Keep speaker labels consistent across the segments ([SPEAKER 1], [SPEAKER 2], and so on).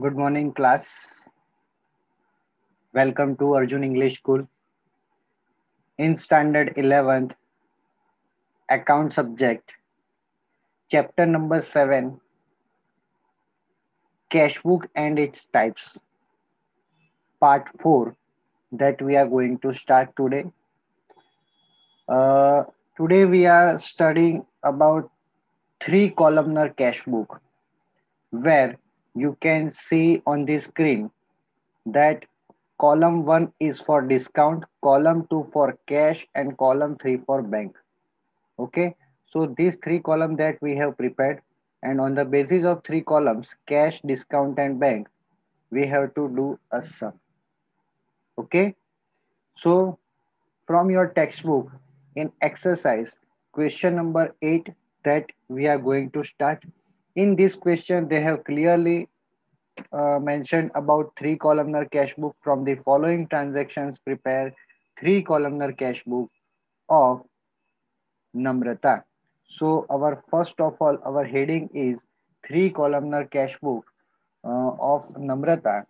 [SPEAKER 1] Good morning, class. Welcome to Arjun English School. In Standard 11th, Account Subject, Chapter number 7, Cashbook and its Types, Part 4, that we are going to start today. Uh, today we are studying about three columnar cash book where you can see on the screen that column 1 is for discount column 2 for cash and column 3 for bank. Okay? So these three columns that we have prepared and on the basis of three columns cash discount and bank we have to do a sum. Okay? So from your textbook in exercise question number 8 that we are going to start in this question they have clearly uh, mentioned about three columnar cash book from the following transactions prepare three columnar cash book of Namrata. So our first of all our heading is three columnar cash book uh, of Namrata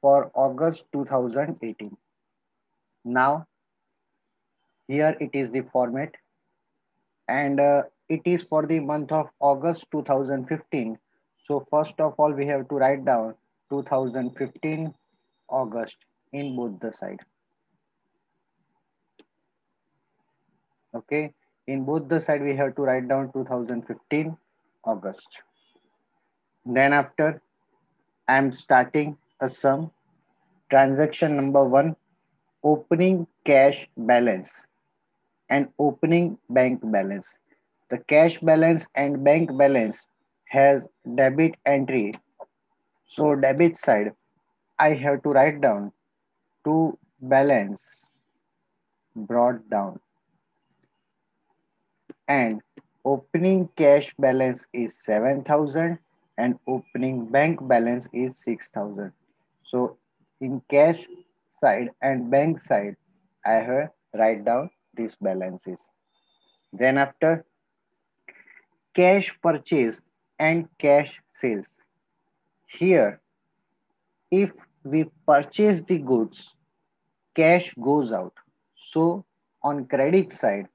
[SPEAKER 1] for August 2018. Now here it is the format and uh, it is for the month of August 2015. So first of all, we have to write down 2015 August in both the side. Okay, in both the side, we have to write down 2015 August. Then after, I am starting a sum. Transaction number one, opening cash balance and opening bank balance the cash balance and bank balance has debit entry. So debit side, I have to write down to balance brought down. And opening cash balance is 7000 and opening bank balance is 6000. So in cash side and bank side, I have write down these balances. Then after cash purchase and cash sales. Here, if we purchase the goods, cash goes out. So on credit side,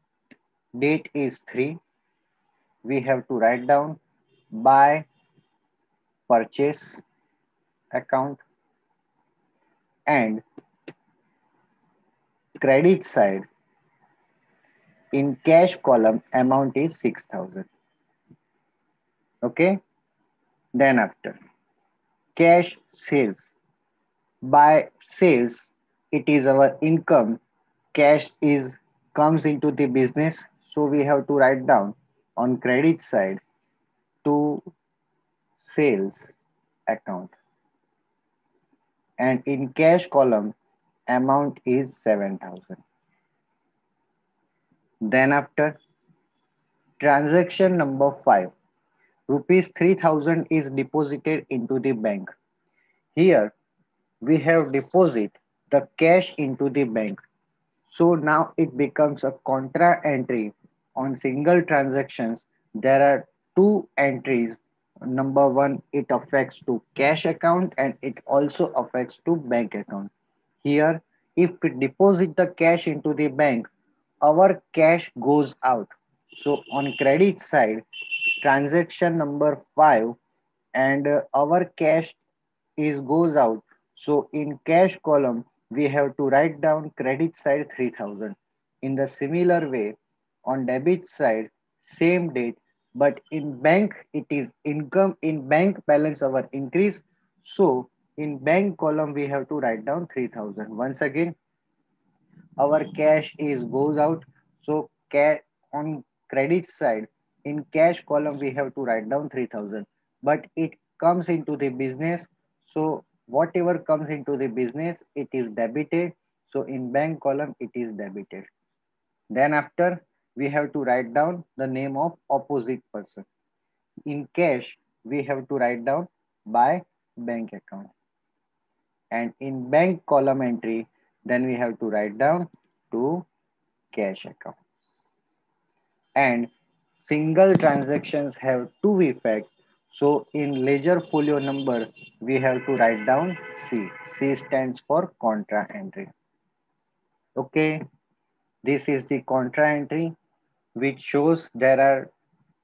[SPEAKER 1] date is 3. We have to write down by purchase account and credit side in cash column amount is 6000 okay? Then after. Cash sales. By sales it is our income. Cash is comes into the business. So we have to write down on credit side to sales account. And in cash column amount is 7000 then after transaction number 5 rupees 3000 is deposited into the bank. Here we have deposit the cash into the bank. So now it becomes a contra entry on single transactions. There are two entries. Number one, it affects to cash account and it also affects to bank account. Here, if we deposit the cash into the bank, our cash goes out. So on credit side, transaction number 5 and uh, our cash is goes out. So in cash column we have to write down credit side 3000 in the similar way on debit side same date but in bank it is income in bank balance our increase. So in bank column we have to write down 3000 once again our cash is goes out. So on credit side in cash column we have to write down 3000 but it comes into the business. So whatever comes into the business it is debited. So in bank column it is debited. Then after we have to write down the name of opposite person. In cash we have to write down by bank account. And in bank column entry then we have to write down to cash account. And single transactions have two effects. So in ledger folio number, we have to write down C. C stands for contra entry. Okay, this is the contra entry which shows there are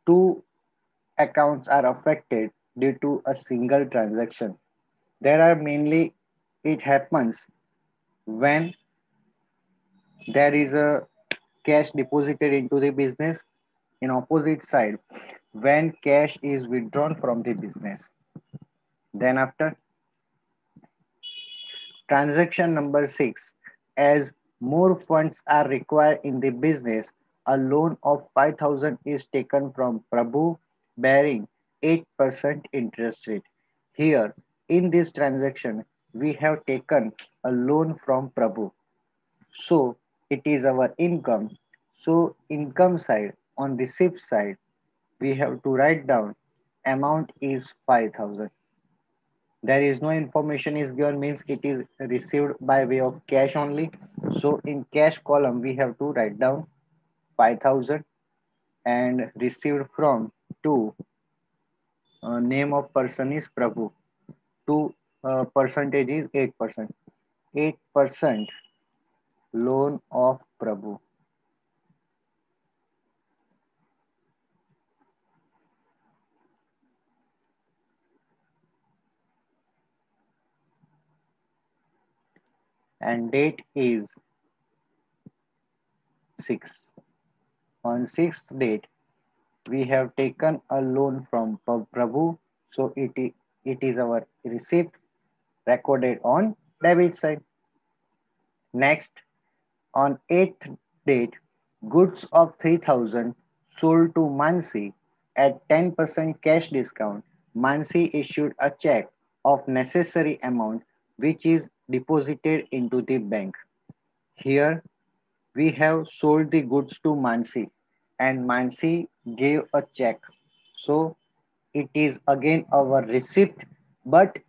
[SPEAKER 1] two accounts are affected due to a single transaction. There are mainly, it happens when there is a cash deposited into the business in opposite side when cash is withdrawn from the business. Then after transaction number 6 as more funds are required in the business a loan of 5000 is taken from prabhu bearing 8% interest rate. Here in this transaction we have taken a loan from prabhu. So it is our income. So income side on the receipt side, we have to write down amount is 5000. There is no information is given means it is received by way of cash only. So in cash column, we have to write down 5000 and received from to uh, name of person is Prabhu. To uh, percentage is 8%. 8% loan of Prabhu. And date is 6. On 6th date, we have taken a loan from Prabhu. So it, it is our receipt recorded on debit side. Next, on 8th date, goods of 3000 sold to Mansi at 10% cash discount. Mansi issued a check of necessary amount which is deposited into the bank. Here we have sold the goods to Mansi and Mansi gave a check. So it is again our receipt but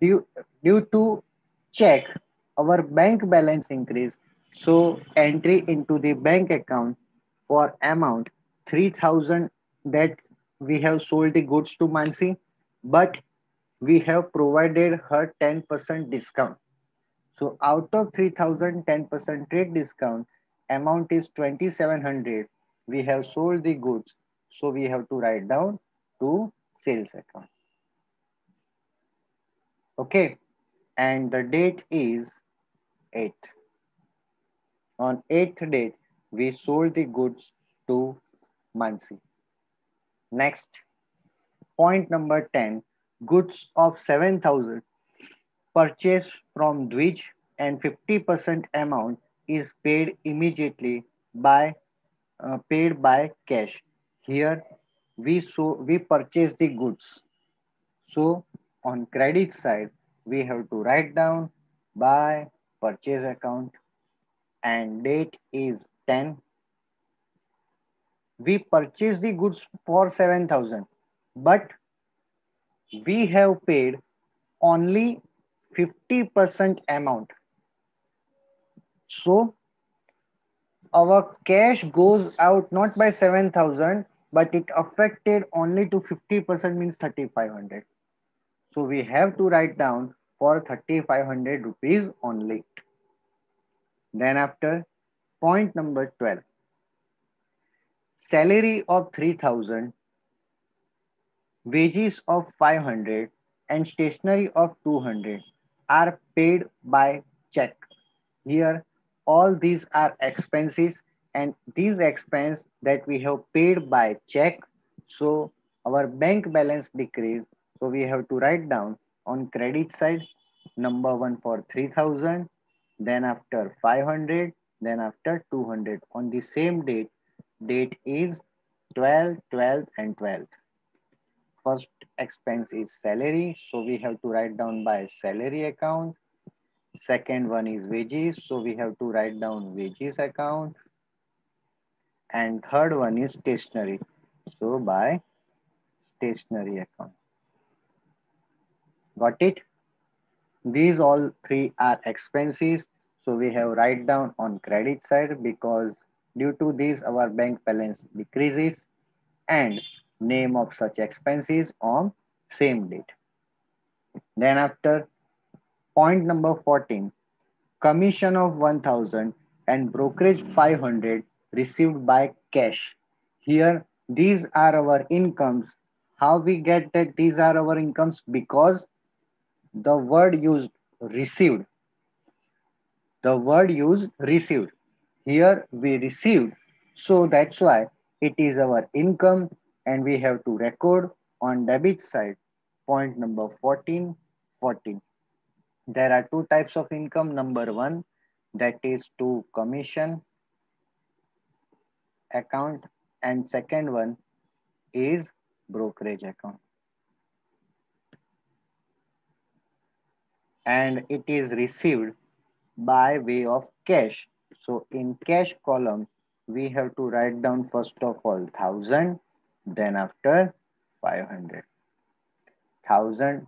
[SPEAKER 1] due, due to check our bank balance increase so entry into the bank account for amount 3000 that we have sold the goods to Mansi, but we have provided her 10% discount. So out of 3000 10% trade discount, amount is 2700. We have sold the goods. So we have to write down to sales account. Okay. And the date is 8. On 8th date, we sold the goods to Mansi. Next, point number 10, goods of 7,000 purchased from Dwij and 50% amount is paid immediately by uh, paid by cash. Here we so we purchase the goods. So on credit side, we have to write down by purchase account and date is 10 we purchase the goods for 7000 but we have paid only 50% amount. So our cash goes out not by 7000 but it affected only to 50% means 3500 so we have to write down for 3500 rupees only. Then after point number 12, salary of 3000, wages of 500 and stationery of 200 are paid by check. Here all these are expenses and these expense that we have paid by check. So our bank balance decrease. So we have to write down on credit side number one for 3000 then after 500 then after 200 on the same date date is 12 12 and 12 first expense is salary so we have to write down by salary account. Second one is wages so we have to write down wages account. And third one is stationery so by stationery account. Got it? These all three are expenses. So we have write down on credit side because due to this our bank balance decreases. And name of such expenses on same date. Then after point number 14, commission of 1000 and brokerage 500 received by cash. Here, these are our incomes. How we get that these are our incomes? Because the word used received. The word used received. Here we received. So that's why it is our income and we have to record on debit side point number 14 14 there are two types of income. Number one that is to commission account and second one is brokerage account. And it is received by way of cash. So in cash column we have to write down first of all 1000 then after 500 1000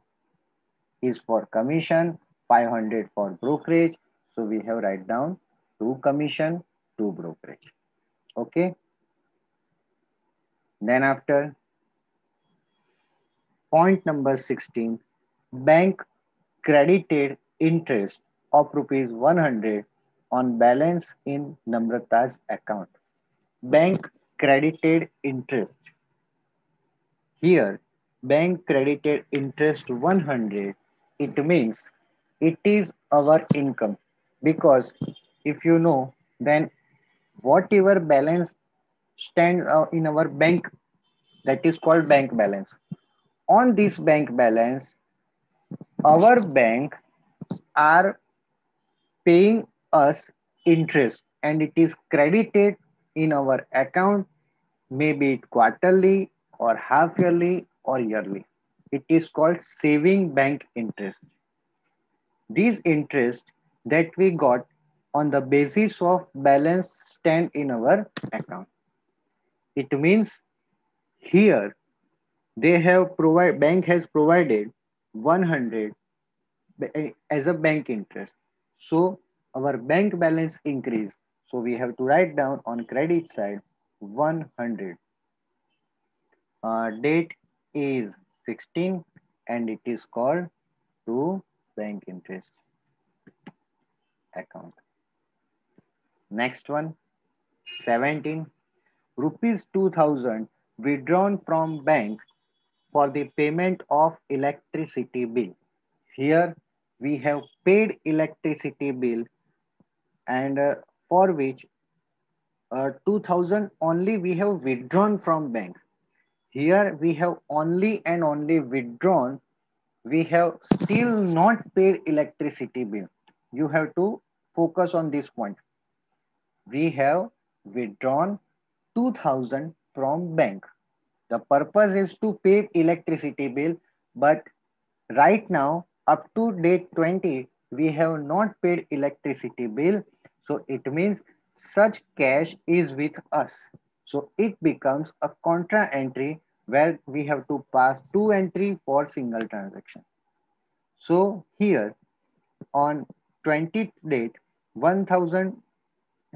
[SPEAKER 1] is for commission 500 for brokerage so we have write down to commission to brokerage okay then after point number 16 bank credited interest of rupees 100 on balance in Namrata's account. Bank credited interest. Here, bank credited interest 100. It means it is our income because if you know then whatever balance stands uh, in our bank that is called bank balance on this bank balance our bank are paying us interest and it is credited in our account maybe quarterly or half yearly or yearly it is called saving bank interest these interest that we got on the basis of balance stand in our account it means here they have provide bank has provided 100 as a bank interest so our bank balance increase. So we have to write down on credit side 100. Uh, date is 16 and it is called to bank interest account. Next one, 17. Rupees 2000 withdrawn from bank for the payment of electricity bill. Here we have paid electricity bill and uh, for which uh, 2000 only we have withdrawn from bank. Here we have only and only withdrawn. We have still not paid electricity bill. You have to focus on this point. We have withdrawn 2000 from bank. The purpose is to pay electricity bill, but right now up to date 20, we have not paid electricity bill so it means such cash is with us. So it becomes a contra entry where we have to pass two entry for single transaction. So here on 20th date, 1000,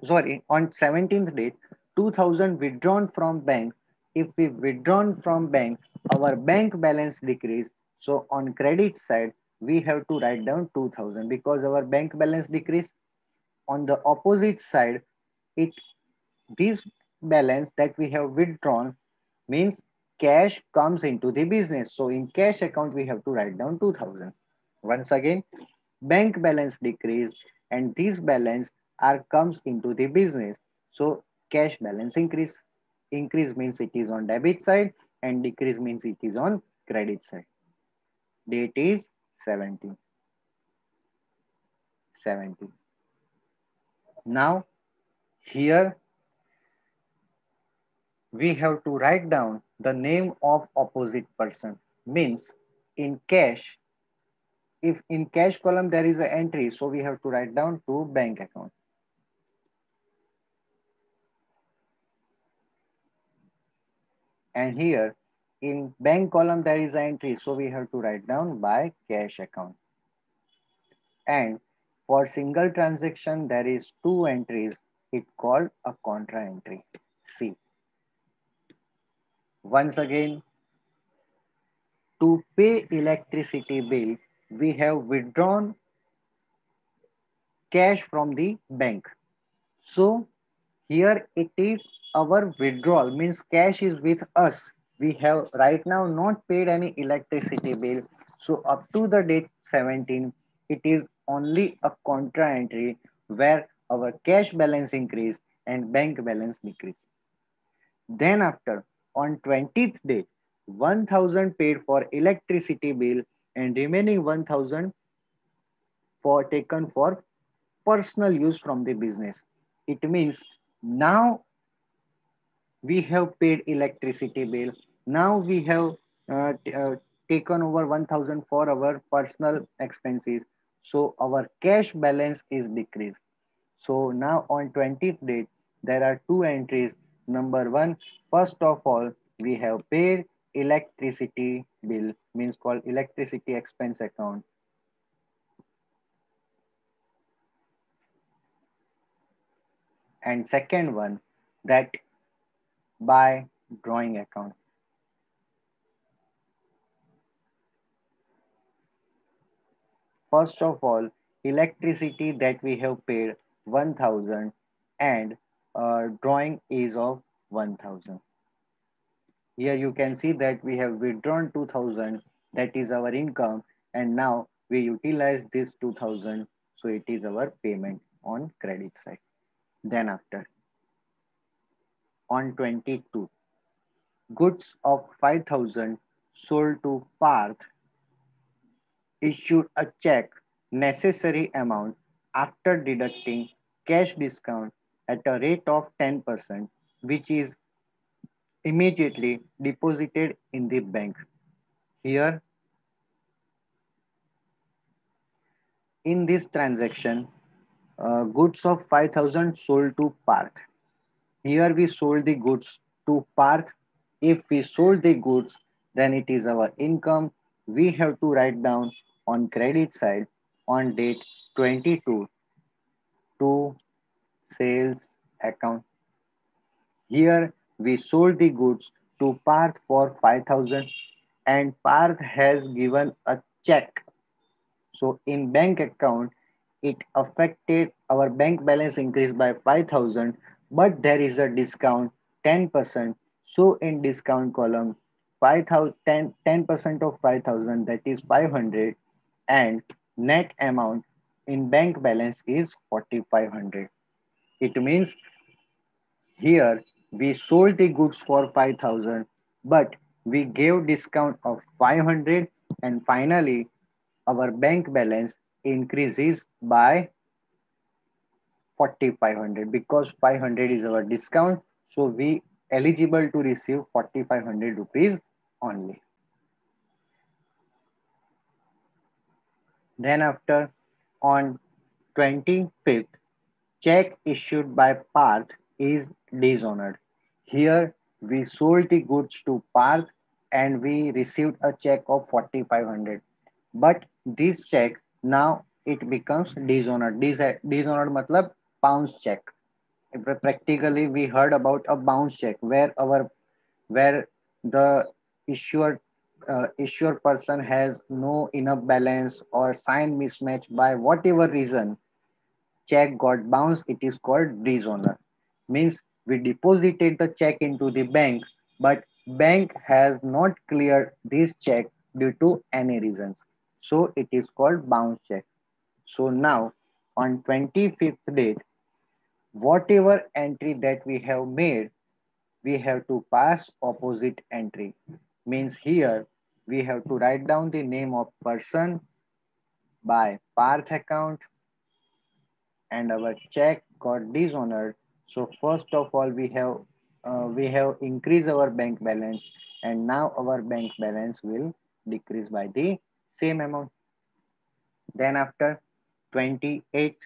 [SPEAKER 1] sorry, on 17th date, 2000 withdrawn from bank. If we withdrawn from bank, our bank balance decrease. So on credit side, we have to write down 2000 because our bank balance decrease on the opposite side, it this balance that we have withdrawn means cash comes into the business. So in cash account, we have to write down 2000. Once again, bank balance decrease and this balance are comes into the business. So cash balance increase. Increase means it is on debit side and decrease means it is on credit side. Date is 17. 17. Now, here we have to write down the name of opposite person. Means in cash, if in cash column there is an entry, so we have to write down to bank account. And here in bank column there is an entry, so we have to write down by cash account. And for single transaction, there is two entries. It called a contra entry, C. Once again, to pay electricity bill, we have withdrawn cash from the bank. So here it is our withdrawal means cash is with us. We have right now not paid any electricity bill. So up to the date 17, it is only a contra entry where our cash balance increase and bank balance decrease. Then after on 20th day, 1000 paid for electricity bill and remaining 1000 for taken for personal use from the business. It means now we have paid electricity bill. Now we have uh, uh, taken over 1000 for our personal expenses. So our cash balance is decreased. So now on 20th date, there are two entries. Number one, first of all, we have paid electricity bill, means called electricity expense account. And second one, that by drawing account. First of all, electricity that we have paid 1000 and uh, drawing is of 1000. Here you can see that we have withdrawn 2000 that is our income and now we utilize this 2000 so it is our payment on credit side. Then after on 22 goods of 5000 sold to Parth issued a check necessary amount after deducting cash discount at a rate of 10%, which is immediately deposited in the bank. Here, in this transaction, uh, goods of 5000 sold to Parth. Here we sold the goods to Parth. If we sold the goods, then it is our income. We have to write down on credit side on date 22 to sales account. Here we sold the goods to Parth for 5000 and Parth has given a check. So in bank account, it affected our bank balance increased by 5000 but there is a discount 10%. So in discount column, 5,000, 10, percent of 5,000 that is 500 and net amount in bank balance is 4,500. It means here we sold the goods for 5,000 but we gave discount of 500 and finally our bank balance increases by 4500 because 500 is our discount. So we eligible to receive 4500 rupees only. Then after on 25th check issued by Parth is dishonored here we sold the goods to Parth and we received a check of 4500 but this check now it becomes dishonored Dis dishonored matlab bounce check. Practically we heard about a bounce check where our where the issuer uh, issuer person has no enough balance or sign mismatch by whatever reason check got bounced. It is called dishonor means we deposited the check into the bank but bank has not cleared this check due to any reasons so it is called bounce check so now on 25th date whatever entry that we have made, we have to pass opposite entry. Means here, we have to write down the name of person by Parth account and our check got dishonored. So first of all, we have uh, we have increased our bank balance and now our bank balance will decrease by the same amount. Then after 28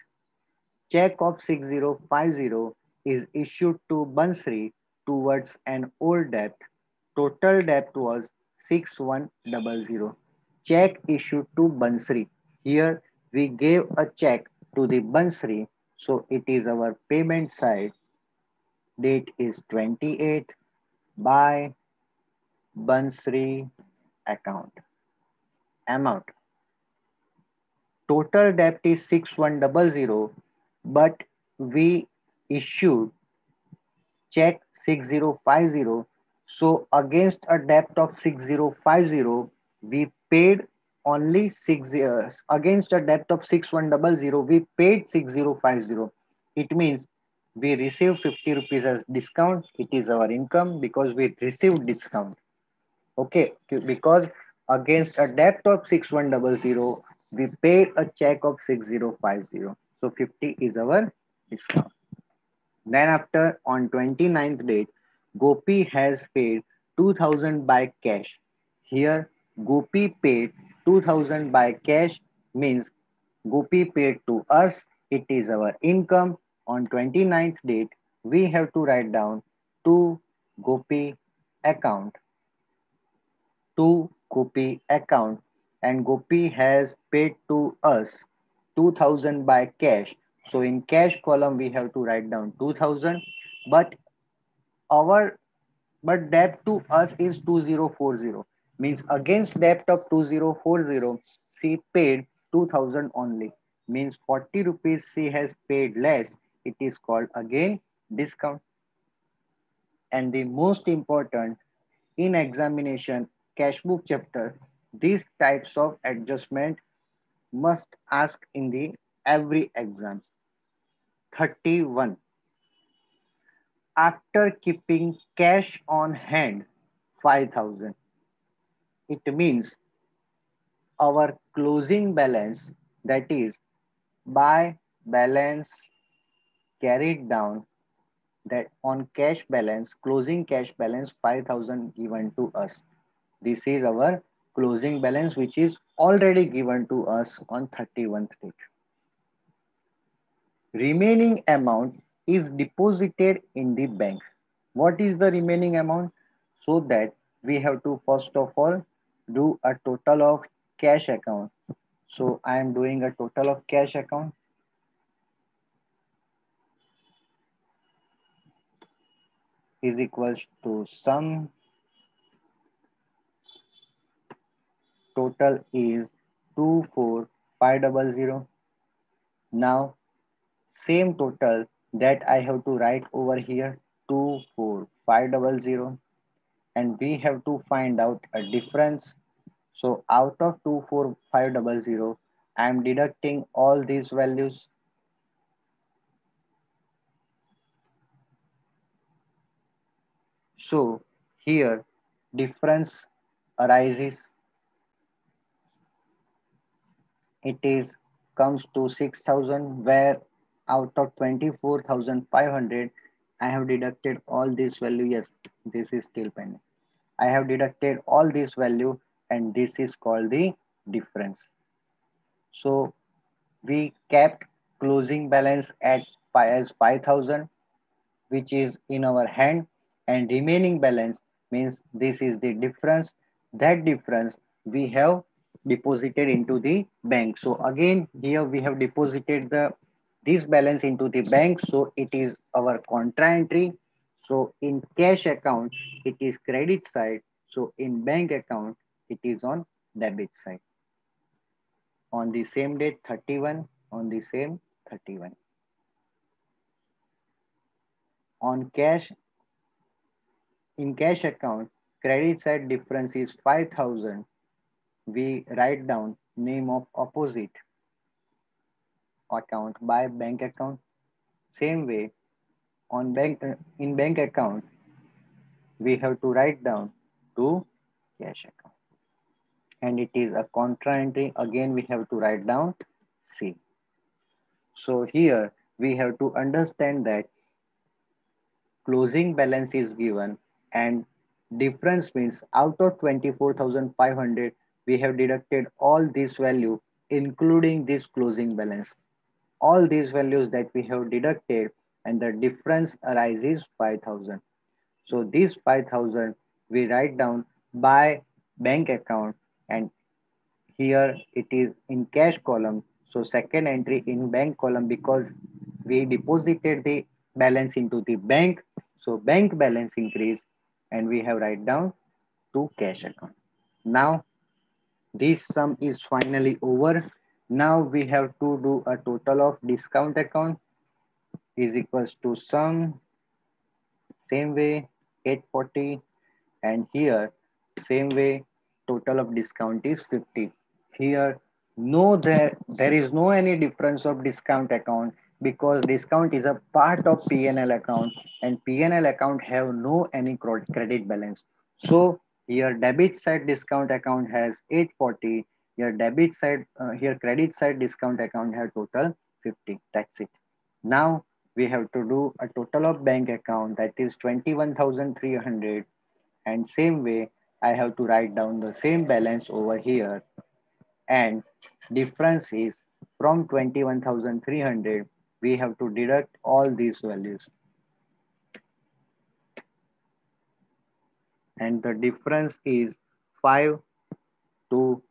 [SPEAKER 1] check of 6050 is issued to Bansri towards an old debt. Total debt was 6100. Check issued to Bansri. Here we gave a check to the Bansri. So it is our payment side. Date is 28 by Bansri account. Amount. Total debt is 6100 but we issued check 6050 so against a debt of 6050 we paid only 6 years against a debt of 6100 we paid 6050 it means we receive 50 rupees as discount. It is our income because we received discount. Okay because against a debt of 6100 we paid a check of 6050 so 50 is our discount. Then after on 29th date gopi has paid 2000 by cash. Here gopi paid 2000 by cash means gopi paid to us. It is our income. On 29th date, we have to write down to Gopi account. To Gopi account. And Gopi has paid to us 2000 by cash. So in cash column, we have to write down 2000, but our but debt to us is 2040 means against debt of 2040 she paid 2000 only means 40 rupees she has paid less it is called again discount. And the most important in examination cash book chapter, these types of adjustment must ask in the every exams. 31. After keeping cash on hand 5000, it means our closing balance that is by balance carried down that on cash balance, closing cash balance 5000 given to us. This is our closing balance which is already given to us on 31st date. Remaining amount is deposited in the bank. What is the remaining amount? So that we have to first of all do a total of cash account. So I am doing a total of cash account. is equals to sum total is 24500 now same total that I have to write over here 24500 and we have to find out a difference so out of 24500 I am deducting all these values So here difference arises. It is comes to 6000 where out of 24,500 I have deducted all this value. Yes, this is still pending. I have deducted all this value and this is called the difference. So we kept closing balance at as 5000 which is in our hand and remaining balance means this is the difference that difference we have deposited into the bank so again here we have deposited the this balance into the bank so it is our contra entry so in cash account it is credit side so in bank account it is on debit side. On the same date 31 on the same 31 on cash in cash account, credit side difference is 5000. We write down name of opposite account by bank account. Same way, on bank in bank account, we have to write down to cash account. And it is a contra entry. Again, we have to write down C. So here we have to understand that closing balance is given and difference means out of 24,500 we have deducted all this value including this closing balance all these values that we have deducted and the difference arises 5000 so this 5000 we write down by bank account and here it is in cash column so second entry in bank column because we deposited the balance into the bank so bank balance increase and we have write down to cash account. Now this sum is finally over. Now we have to do a total of discount account is equals to sum same way 840 and here same way total of discount is 50 here no there there is no any difference of discount account because discount is a part of PNL account and PNL account have no any credit balance. So here debit side discount account has 840. Here debit side, uh, here credit side discount account has total 50. That's it. Now we have to do a total of bank account that is 21,300 and same way I have to write down the same balance over here and difference is from 21,300 we have to deduct all these values. And the difference is 5 to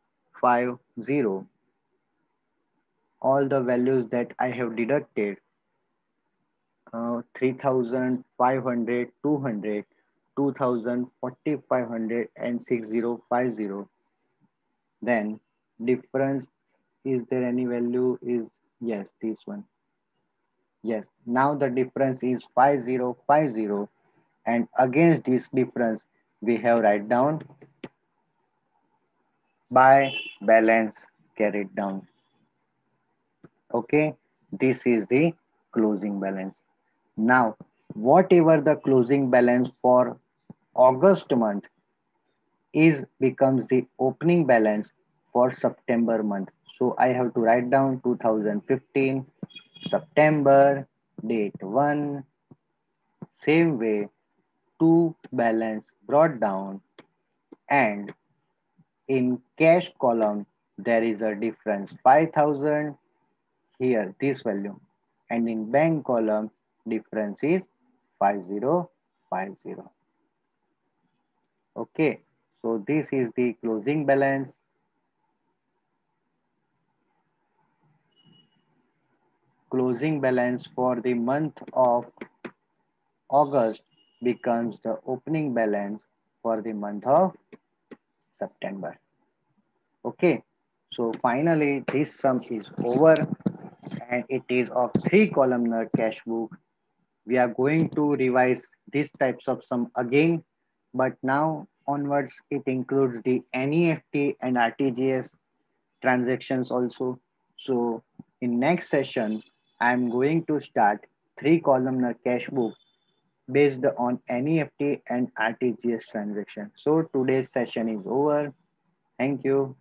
[SPEAKER 1] 5, 0. All the values that I have deducted, uh, 3,500, 200, 2,000, 4,500 and 6050. Then difference, is there any value is, yes, this one. Yes, now the difference is 5050 and against this difference we have write down by balance carried down. Okay, this is the closing balance. Now, whatever the closing balance for August month is becomes the opening balance for September month. So I have to write down 2015 September, date 1. Same way, 2 balance brought down and in cash column, there is a difference 5000 here, this value. And in bank column, difference is 5050. Okay, so this is the closing balance closing balance for the month of August becomes the opening balance for the month of September. Okay, so finally this sum is over and it is of three columnar cash book. We are going to revise these types of sum again, but now onwards it includes the NEFT and RTGS transactions also. So in next session, I'm going to start three columnar cash book based on NEFT and RTGS transaction. So today's session is over. Thank you.